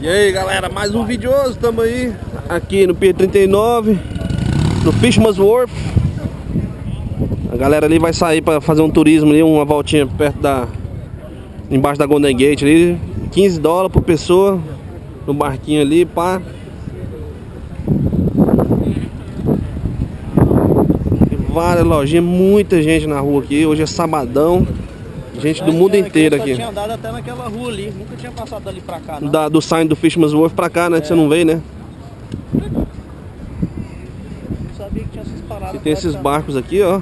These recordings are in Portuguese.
E aí galera, mais um vídeo hoje, estamos aí aqui no Pier 39 No Fishman's Wharf. A galera ali vai sair para fazer um turismo ali, uma voltinha perto da Embaixo da Golden Gate ali. 15 dólares por pessoa No barquinho ali, pá. Várias lojinhas, muita gente na rua aqui. Hoje é sabadão Gente do mundo inteiro aqui. Eu tinha andado até naquela rua ali, nunca tinha passado dali pra cá, não. Da, do sign do Fishman's Wharf pra cá, né? É. Você não veio, né? Não sabia que tinha essas paradas. tem esses barcos aqui, ó.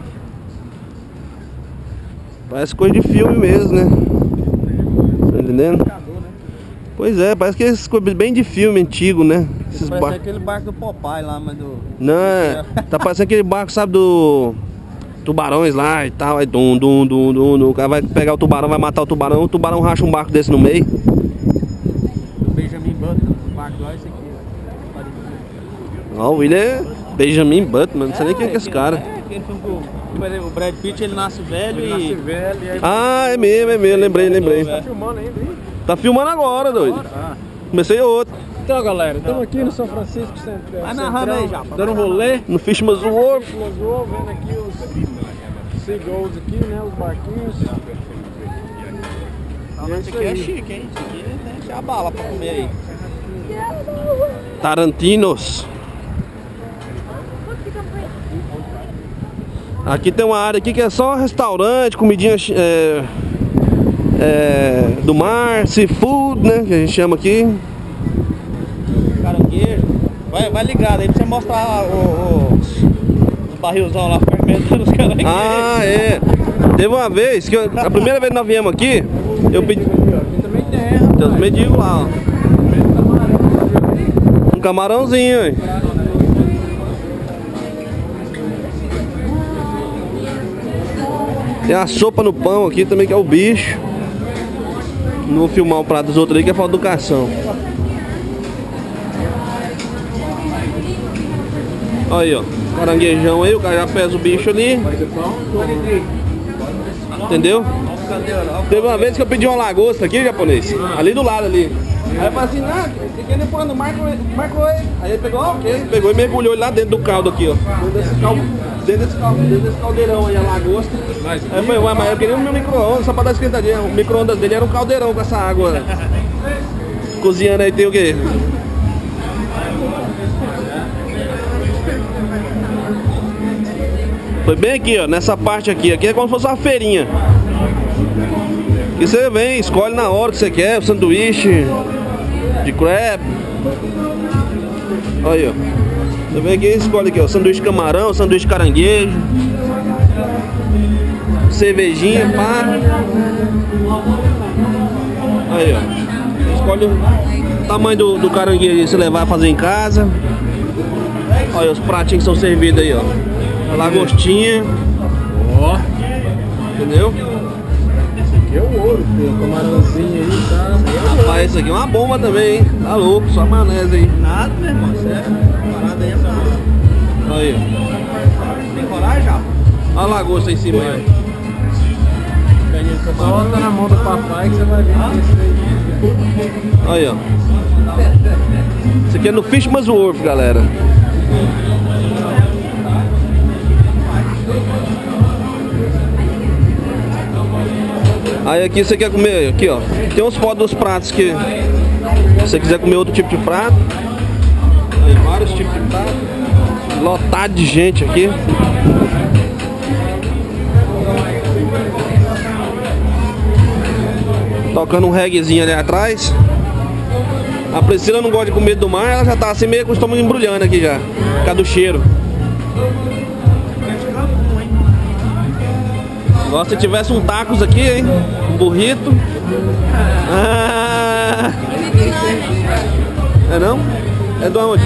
Parece coisa de filme mesmo, né? Tá entendendo? Pois é, parece que é coisas bem de filme antigo, né? Esses parece bar... aquele barco do Popeye lá, mas do... Não, é, tá parecendo aquele barco, sabe, do tubarões lá e tal, aí dum, dum, dum, dum, dum. O cara vai pegar o tubarão, vai matar o tubarão, o tubarão racha um barco desse no meio. Benjamin Button, o barco lá, esse aqui. Ó, o William é Benjamin Button, mano. Não sei nem quem é, é esse cara. É, aquele filme que o Brad Pitt ele nasce velho ele e. Nasce velho e aí... Ah, é mesmo, é mesmo, lembrei, lembrei. Tá filmando ainda aí? Tá filmando agora, doido. Ah. Comecei outro. Então galera, estamos aqui no São Francisco Central. Vai narrando aí já. Dando um rolê. No Fishman's Wharf. Fishman's Wharf, vendo aqui os seagulls aqui, né? Os barquinhos. Ah, esse aqui é chique, hein? Isso aqui tem a bala pra comer aí. Tarantinos. Aqui tem uma área aqui que é só restaurante, comidinha é, é, do mar, seafood, né? Que a gente chama aqui. Vai, vai ligado aí pra você mostrar o, o, os barrilzão lá fermentando os caranguejos. Ah, é. Teve uma vez, que eu, a primeira vez que nós viemos aqui, eu pedi. Tem os mendigos lá, ó. Um camarãozinho, hein. Tem a sopa no pão aqui também, que é o bicho. Não vou filmar o prato dos outros aí, que é falta educação. Aí, ó. Caranguejão aí, o cara já pesa o bicho ali. Entendeu? Teve uma vez que eu pedi uma lagosta aqui, japonês. Ali do lado ali. Aí eu falei assim, ah, fiquei depois no microwave. Aí ele pegou, ok. Pegou e mergulhou lá dentro do caldo aqui, ó. Dentro desse, caldo, dentro desse, dentro desse caldeirão aí, a lagosta. Aí eu falei, ué, mas eu queria o meu micro-ondas só pra dar esquentadinha. O micro-ondas dele era um caldeirão com essa água. Cozinhando aí tem o quê? Foi bem aqui, ó, nessa parte aqui. Aqui é como se fosse uma feirinha. E você vem, escolhe na hora que você quer, o sanduíche de crab. Olha aí, ó. Você vem aqui e escolhe aqui, ó, sanduíche de camarão, sanduíche de caranguejo. Cervejinha, pá. Aí, ó. Escolhe o tamanho do, do caranguejo que você levar a fazer em casa. Olha os pratinhos que são servidos aí, ó. A lagostinha. Ó. Entendeu? Esse aqui é o ouro, pô. Camarãozinho aí, tá? Rapaz, isso aqui é uma bomba também, hein? Tá louco, só maionese aí. Nada, meu irmão. Sério. Parada aí é massa. Aí, ó. Tem coragem, já? Olha a lagosta aí em cima aí. Bota na mão do papai que você vai ver isso aí. Aí, ó. Isso aqui é no Fishman's Wharf, galera. Aí aqui você quer comer, aqui ó, tem uns potes dos pratos que se você quiser comer outro tipo de prato. Vários tipos de prato. Lotado de gente aqui. Tocando um reggaezinho ali atrás. A Priscila não gosta de comer do mar, ela já tá assim meio com o estômago embrulhando aqui já. Por causa do cheiro. Agora se tivesse um tacos aqui, hein? Um burrito. Ah. É não? É de onde?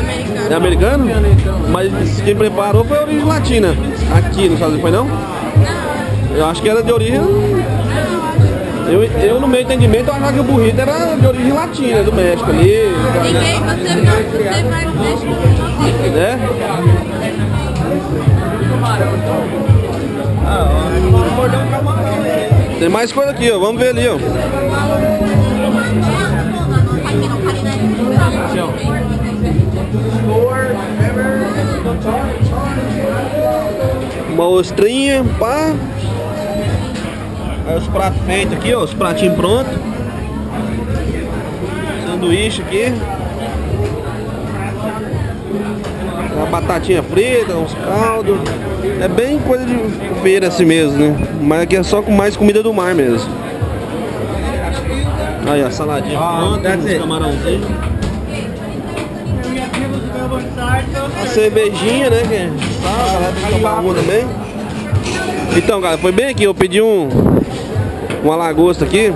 É americano? Mas quem preparou foi a origem latina. Aqui no Estados Unidos, foi não? Eu acho que era de origem... Eu, eu no meu entendimento, eu achava que o burrito era de origem latina, do México ali. Ninguém, você, você vai no México. Né? Tem mais coisa aqui, ó. Vamos ver ali, ó. Uma ostrinha, pá. Aí os pratos feitos aqui, ó. Os pratinhos prontos. Sanduíche aqui. Uma batatinha frita, uns caldos. É bem coisa de feira assim mesmo, né? Mas aqui é só com mais comida do mar mesmo. Aí, a saladinha pronta, uns camarãozinhos. A cervejinha, né? Que tá, a galera tem que tomar uma também. Então, cara, foi bem aqui. Eu pedi um uma lagosta aqui.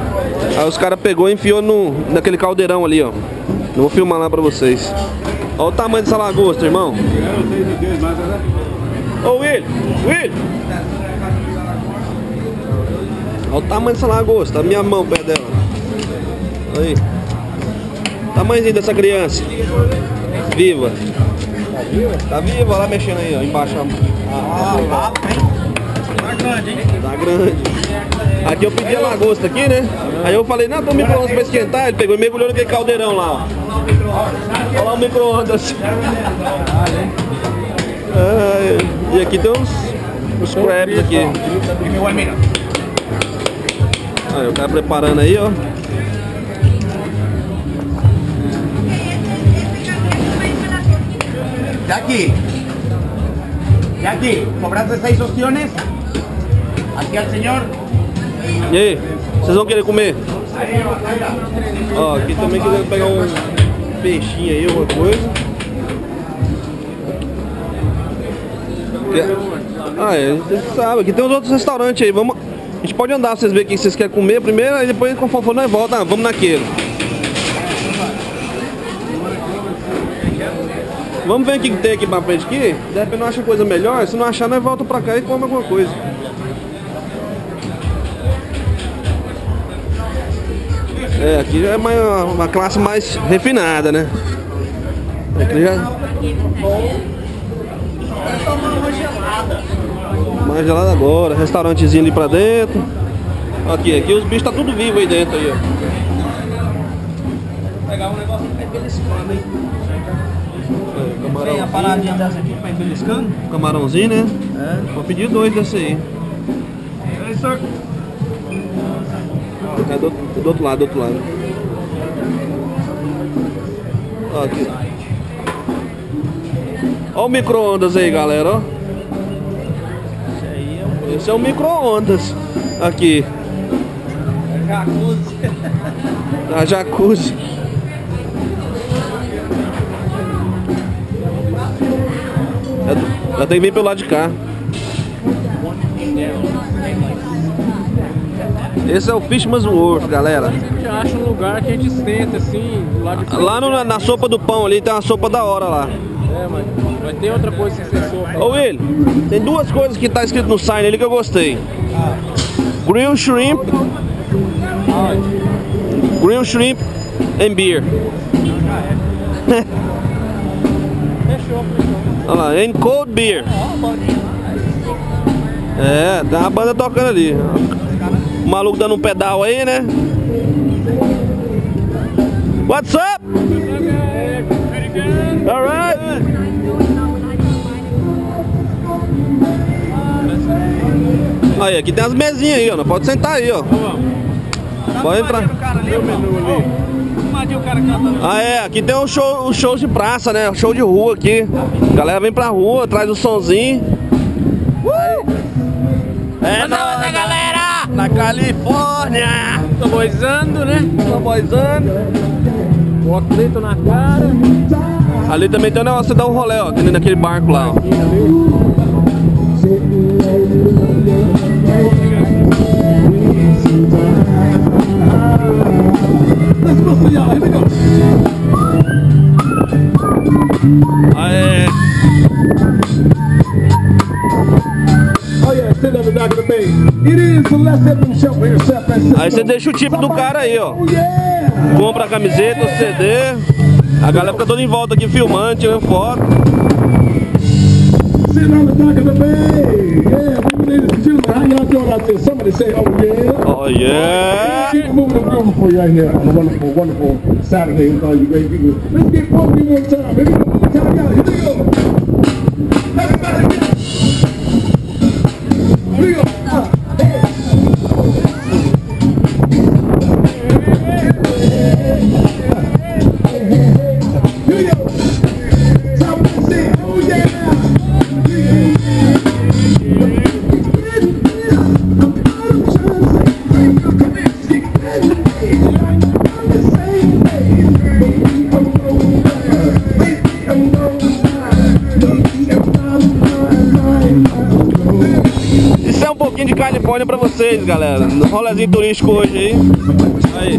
Aí os caras pegou e enfiou no, naquele caldeirão ali, ó. Vou filmar lá pra vocês. Olha o tamanho dessa lagosta, irmão. Ô, Will! Will! Olha o tamanho dessa lagosta. A minha mão perto dela. Aí. Tamanhozinho dessa criança. Viva. Tá viva? Olha lá mexendo aí, ó. Embaixo. Ah, Tá grande, hein? Tá grande. Aqui eu pedi a lagosta aqui, né? Aí eu falei, não, tô micro-ondas pra esquentar. Ele pegou e mergulhou naquele caldeirão lá, ó. Olha lá o micro-ondas. E aqui tem uns, uns crabs aqui. Aí o cara preparando aí, ó. Jackie. Jackie, ¿cobraste seis opciones? Aquí al señor. E aí, vocês vão querer comer? Ó, aqui também querendo pegar um peixinho aí, alguma coisa. Ah, é, você sabe, aqui tem uns outros restaurantes aí, vamos... A gente pode andar, vocês verem o que vocês querem comer primeiro, aí depois conforme for, nós volta, ah, vamos naquele. Vamos ver o que tem aqui pra frente aqui, de repente não acha coisa melhor, se não achar nós volta pra cá e come alguma coisa. É, aqui já é mais uma, classe mais refinada, né? Aqui já. Mais gelada agora, restaurantezinho ali pra dentro. Aqui, aqui os bichos tá tudo vivo aí dentro aí, ó. Pegar um negócio pra ir beliscando, hein? É, Tem a camarãozinho, paradinha dessa aqui pra ir beliscando. camarãozinho, né? Vou pedir dois desse aí. É isso aí. É do, outro lado, do outro lado. Aqui. O micro-ondas aí, galera. Esse é o micro-ondas. Aqui. Jacuzzi. A jacuzzi. Já tem que vir pelo lado de cá. Esse é o Fishman's Wharf, galera. A gente acha um lugar que a gente senta assim, lado de Lá no- na sopa do pão ali tem uma sopa da hora lá. É, mas vai ter outra coisa sem ser sopa. Ô Will, tem duas coisas que tá escrito no sign ali que eu gostei. Grill shrimp. Grill shrimp and beer. Fechou, fechou. Olha lá, and cold beer. É, tem uma banda tocando ali. O maluco dando um pedal aí, né? What's up? Alright. Aí, aqui tem as mesinhas aí, ó. Pode sentar aí, ó. Pode entrar. Ah, é, aqui tem o show, o show de praça, né? O show de rua aqui. A galera vem pra rua, traz o sonzinho. É nóis, galera! Na Califórnia! Tô boizando, né? Tô boizando. Botleto na cara. Ali também tem um negócio, você dá um rolê, ó, nem naquele barco lá, ó. Aê. Oh yeah, on the dock of the bay. Aí você deixa o tipo do cara aí, ó. Oh yeah! Compra a camiseta, o CD. A galera fica toda em volta aqui filmando, tirando foto. Sitting on the Califórnia pra vocês, galera. No rolezinho turístico hoje aí. Aí.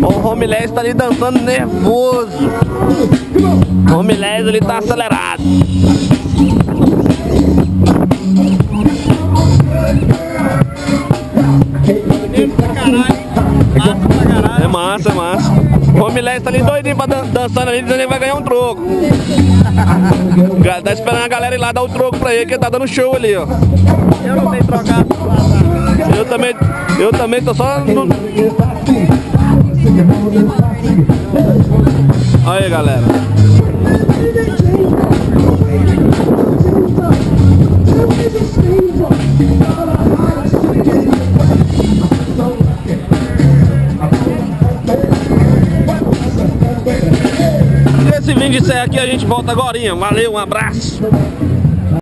O Romilés tá ali dançando nervoso. O Romilés ele tá acelerado. O Romilés tá ali doidinho pra dan dançando ali, dizendo que ele vai ganhar um troco. Tá esperando a galera ir lá dar o troco pra ele, que ele tá dando show ali, ó. Eu não tenho trocado. Eu também, eu também tô só no... Aí, galera. E esse vídeo de serra aqui a gente volta agora. Valeu, um abraço.